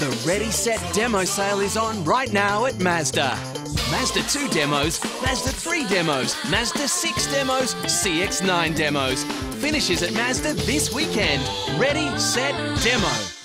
The Ready Set demo sale is on right now at Mazda. Mazda 2 demos, Mazda 3 demos, Mazda 6 demos, CX9 demos. Finishes at Mazda this weekend. Ready, set, demo.